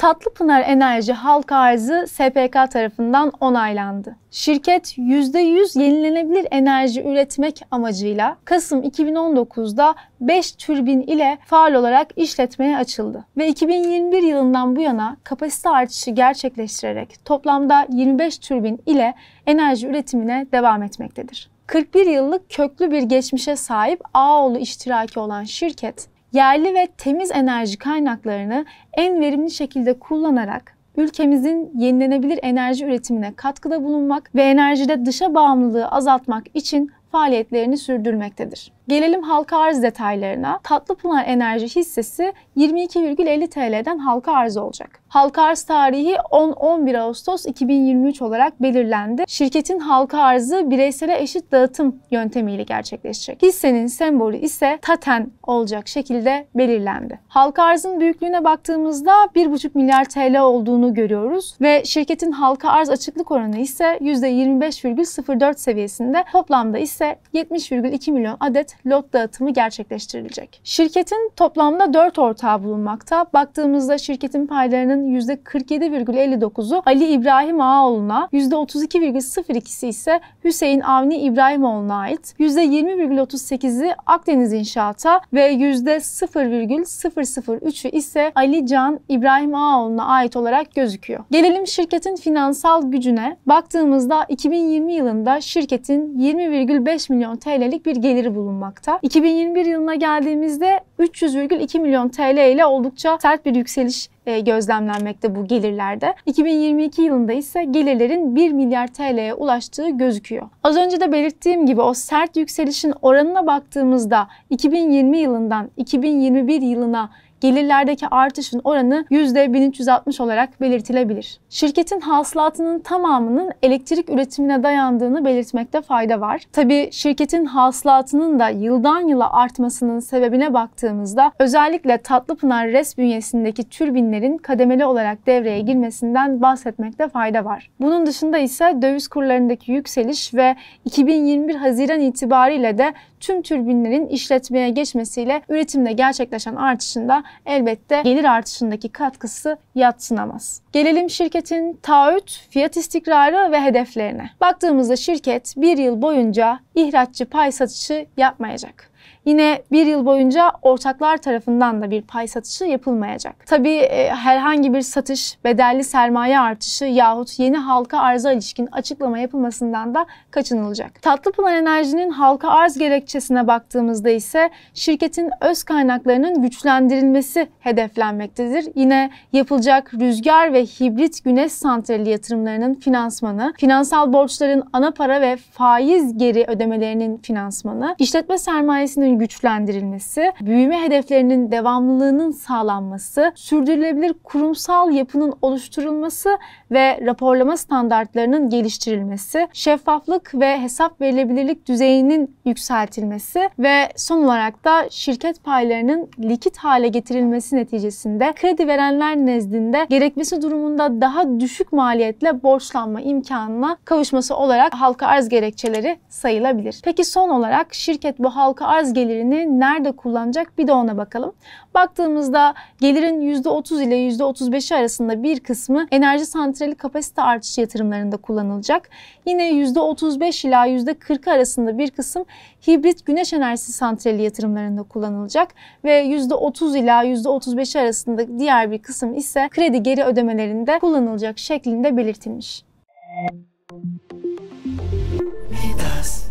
Tatlıpınar Enerji halka arzı SPK tarafından onaylandı. Şirket %100 yenilenebilir enerji üretmek amacıyla Kasım 2019'da 5 türbin ile faal olarak işletmeye açıldı ve 2021 yılından bu yana kapasite artışı gerçekleştirerek toplamda 25 türbin ile enerji üretimine devam etmektedir. 41 yıllık köklü bir geçmişe sahip Ağoğlu iştiraki olan şirket, yerli ve temiz enerji kaynaklarını en verimli şekilde kullanarak ülkemizin yenilenebilir enerji üretimine katkıda bulunmak ve enerjide dışa bağımlılığı azaltmak için faaliyetlerini sürdürmektedir. Gelelim halka arz detaylarına. Tatlıpınar Enerji hissesi 22,50 TL'den halka arz olacak. Halka arz tarihi 10-11 Ağustos 2023 olarak belirlendi. Şirketin halka arzı bireysele eşit dağıtım yöntemiyle gerçekleşecek. Hissenin sembolü ise TATEN olacak şekilde belirlendi. Halka arzın büyüklüğüne baktığımızda 1,5 milyar TL olduğunu görüyoruz ve şirketin halka arz açıklık oranı ise %25,04 seviyesinde. Toplamda ise 70,2 milyon adet lot dağıtımı gerçekleştirilecek. Şirketin toplamda 4 ortağı bulunmakta. Baktığımızda şirketin paylarının %47,59'u Ali İbrahim Ağaoğlu'na, %32,02'si ise Hüseyin Avni İbrahimoğlu'na ait, %20,38'i Akdeniz İnşaat'a ve %0,003'ü ise Ali Can İbrahim Ağaoğlu'na ait olarak gözüküyor. Gelelim şirketin finansal gücüne. Baktığımızda 2020 yılında şirketin 20,5 milyon TL'lik bir geliri bulunmakta bulunmakta. 2021 yılına geldiğimizde 300,2 milyon TL ile oldukça sert bir yükseliş e, gözlemlenmekte bu gelirlerde. 2022 yılında ise gelirlerin 1 milyar TL'ye ulaştığı gözüküyor. Az önce de belirttiğim gibi o sert yükselişin oranına baktığımızda 2020 yılından 2021 yılına gelirlerdeki artışın oranı %1360 olarak belirtilebilir. Şirketin hasılatının tamamının elektrik üretimine dayandığını belirtmekte fayda var. Tabi şirketin hasılatının da yıldan yıla artmasının sebebine baktığımızda özellikle Tatlıpınar RES bünyesindeki türbinlerin kademeli olarak devreye girmesinden bahsetmekte fayda var. Bunun dışında ise döviz kurlarındaki yükseliş ve 2021 Haziran itibariyle de tüm türbinlerin işletmeye geçmesiyle üretimde gerçekleşen artışında elbette gelir artışındaki katkısı yatsınamaz. Gelelim şirketin taahhüt, fiyat istikrarı ve hedeflerine. Baktığımızda şirket bir yıl boyunca ihraççı pay satışı yapmayacak. Yine bir yıl boyunca ortaklar tarafından da bir pay satışı yapılmayacak. Tabii e, herhangi bir satış, bedelli sermaye artışı yahut yeni halka arza ilişkin açıklama yapılmasından da kaçınılacak. Tatlıpınar Enerji'nin halka arz gerekçesine baktığımızda ise şirketin öz kaynaklarının güçlendirilmesi hedeflenmektedir. Yine yapılacak rüzgar ve hibrit güneş santrali yatırımlarının finansmanı, finansal borçların ana para ve faiz geri ödemelerinin finansmanı, işletme sermayesinin gücünün güçlendirilmesi, büyüme hedeflerinin devamlılığının sağlanması, sürdürülebilir kurumsal yapının oluşturulması ve raporlama standartlarının geliştirilmesi, şeffaflık ve hesap verilebilirlik düzeyinin yükseltilmesi ve son olarak da şirket paylarının likit hale getirilmesi neticesinde kredi verenler nezdinde gerekmesi durumunda daha düşük maliyetle borçlanma imkanına kavuşması olarak halka arz gerekçeleri sayılabilir. Peki son olarak şirket bu halka arz tarz gelirini nerede kullanacak bir de ona bakalım. Baktığımızda gelirin %30 ile %35'i arasında bir kısmı enerji santrali kapasite artışı yatırımlarında kullanılacak. Yine %35 ila %40 arasında bir kısım hibrit güneş enerjisi santrali yatırımlarında kullanılacak ve %30 ila %35 arasında diğer bir kısım ise kredi geri ödemelerinde kullanılacak şeklinde belirtilmiş. Midas.